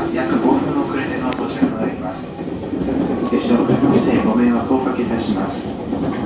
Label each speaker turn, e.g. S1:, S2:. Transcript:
S1: が約5分遅れての到着となります。列車を遅れましてご迷惑をおかけいたします。